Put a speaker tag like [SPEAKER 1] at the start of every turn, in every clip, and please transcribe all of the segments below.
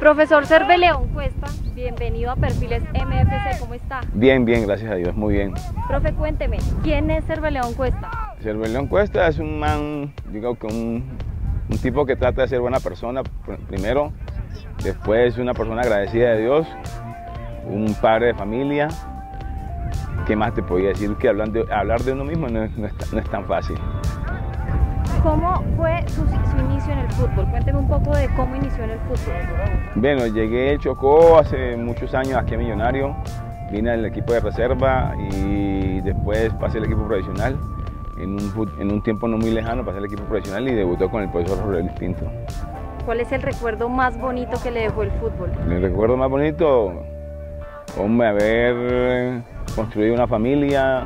[SPEAKER 1] Profesor Cerveleón Cuesta, bienvenido a Perfiles MFC, ¿cómo está?
[SPEAKER 2] Bien, bien, gracias a Dios, muy bien.
[SPEAKER 1] Profe, cuénteme, ¿quién es Cerveleón Cuesta?
[SPEAKER 2] Cerveleón Cuesta es un man, digo que un, un tipo que trata de ser buena persona, pr- primero, después una persona agradecida de Dios, un padre de familia. ¿Qué más te podía decir? Que hablar de, hablar de uno mismo no es, no es tan- no es tan fácil.
[SPEAKER 1] ¿Cómo fue su, su inicio en el fútbol? Cuénteme un poco de cómo inició en el fútbol.
[SPEAKER 2] Bueno, llegué a Chocó hace muchos años aquí a Millonario, vine al equipo de reserva y después pasé al equipo profesional. En un, en un tiempo no muy lejano pasé al equipo profesional y debutó con el profesor Jorge Pinto.
[SPEAKER 1] ¿Cuál es el recuerdo más bonito que le dejó el fútbol?
[SPEAKER 2] Mi recuerdo más bonito, hombre, haber construido una familia,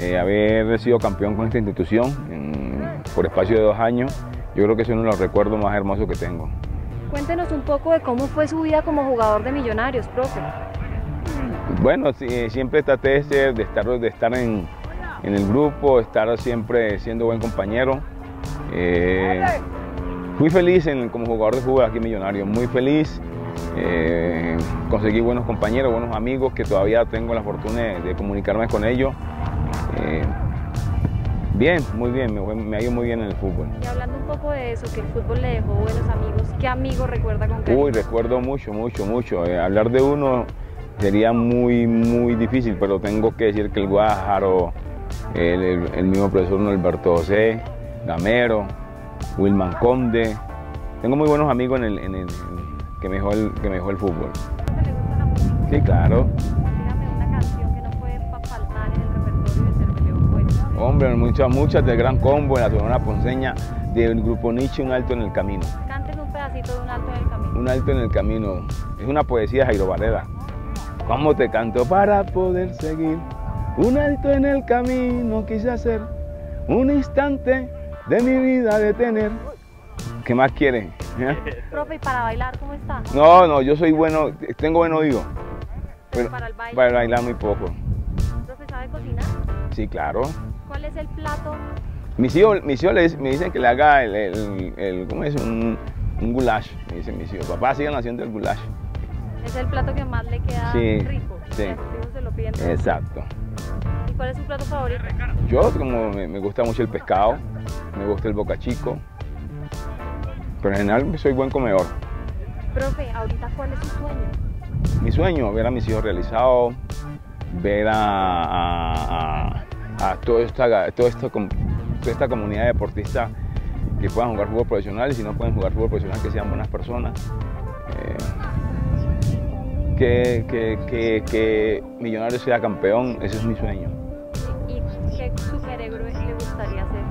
[SPEAKER 2] eh, haber sido campeón con esta institución en- por espacio de dos años. Yo creo que es uno de los recuerdos más hermosos que tengo.
[SPEAKER 1] Cuéntenos un poco de cómo fue su vida como jugador de Millonarios, profe.
[SPEAKER 2] Bueno, sí, siempre traté de, ser- de estar, de estar en, en el grupo, estar siempre siendo buen compañero. Eh, fui feliz en- como jugador de fútbol aquí en Millonario, muy feliz. Eh, conseguí buenos compañeros, buenos amigos que todavía tengo la fortuna de, de comunicarme con ellos. Eh, bien, muy bien, me, me ha ido muy bien en el fútbol.
[SPEAKER 1] Y hablando un poco de eso, que el fútbol le dejó buenos amigos, ¿qué amigo recuerda con cariño?
[SPEAKER 2] Uy, recuerdo mucho, mucho, mucho. Eh, hablar de uno sería muy, muy difícil, pero tengo que decir que el Guájaro, el, el- el mismo profesor Norberto José, Gamero, Wilman Conde. Tengo muy buenos amigos en el, en el- en- que, me dejó el, que me dejó el fútbol.
[SPEAKER 1] ¿Le gusta la música?
[SPEAKER 2] Sí, claro. Hombre, muchas, muchas del Gran Combo, en la Sonora Ponceña, del grupo Nietzsche, Un Alto en el Camino.
[SPEAKER 1] Canten un pedacito de un alto en el camino.
[SPEAKER 2] Un alto en el camino. Es una poesía de Jairo Varela. ¿Cómo te canto para poder seguir? Un alto en el camino quise hacer. Un instante de mi vida detener. ¿Qué más quieren? ¿Eh?
[SPEAKER 1] Profe, ¿y para bailar cómo está?
[SPEAKER 2] No, no, yo soy bueno, tengo buen oído.
[SPEAKER 1] Pero
[SPEAKER 2] Pero
[SPEAKER 1] para el baile.
[SPEAKER 2] para bailar muy poco.
[SPEAKER 1] ¿Sabe cocinar?
[SPEAKER 2] Sí, claro.
[SPEAKER 1] ¿Cuál es el plato?
[SPEAKER 2] Mis hijos, mis hijos me dicen que le haga el, el- el- ¿cómo es? Un, un goulash, me dicen mis hijos. Papá, sigan haciendo el goulash.
[SPEAKER 1] Es el plato que más le queda
[SPEAKER 2] Sí,
[SPEAKER 1] rico.
[SPEAKER 2] sí.
[SPEAKER 1] Se lo piden.
[SPEAKER 2] Exacto.
[SPEAKER 1] ¿Y cuál es su plato favorito?
[SPEAKER 2] Yo como me, me gusta mucho el pescado, me gusta el boca chico, pero en general soy buen comedor.
[SPEAKER 1] Profe, ahorita cuál es su sueño?
[SPEAKER 2] Mi sueño, ver a mis hijos realizados, ver a, a- a- a toda, esta, toda, esta, toda esta comunidad deportista que puedan jugar fútbol profesional y si no pueden jugar fútbol profesional que sean buenas personas. Eh, que, que, que, que Millonarios sea campeón, ese es mi sueño.
[SPEAKER 1] ¿Y qué superhéroe le gustaría ser?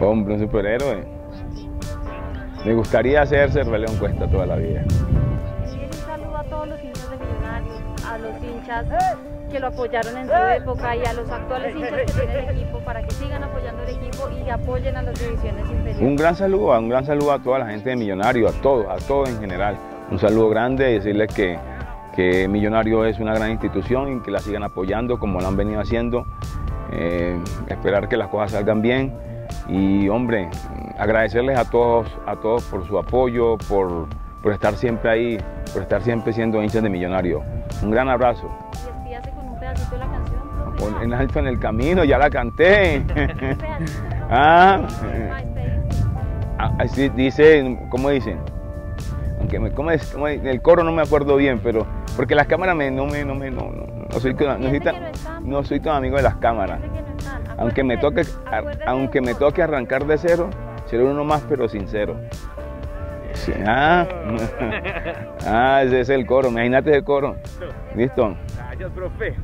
[SPEAKER 2] Hombre, un superhéroe. Me gustaría ser Cerveleón Cuesta toda la vida.
[SPEAKER 1] Que lo apoyaron en su época y a los actuales hinchas que tienen equipo para que sigan apoyando el equipo y apoyen a las divisiones inferiores.
[SPEAKER 2] Un gran saludo, un gran saludo a toda la gente de Millonario, a todos, a todos en general. Un saludo grande y decirles que, que Millonario es una gran institución y que la sigan apoyando como lo han venido haciendo. Eh, esperar que las cosas salgan bien y hombre, agradecerles a todos, a todos por su apoyo, por, por estar siempre ahí, por estar siempre siendo hinchas de Millonario. Un gran abrazo.
[SPEAKER 1] Y despídase con un pedacito de la canción,
[SPEAKER 2] alto en el camino, ya la canté. Ah,
[SPEAKER 1] despedirse.
[SPEAKER 2] Ah, así dice, ¿cómo dicen? Aunque me, ¿cómo es? ¿Cómo es? El coro no me acuerdo bien, pero porque las cámaras me, no me, no me, no, no, no soy, tan- no soy tan, no soy tan amigo de las cámaras.
[SPEAKER 1] No.
[SPEAKER 2] Aunque me toque, aunque me toque arrancar de cero, ser uno más pero sincero. Ah, ah, ese es el coro, imagínate el coro. ¿Listo?
[SPEAKER 3] Gracias, profe.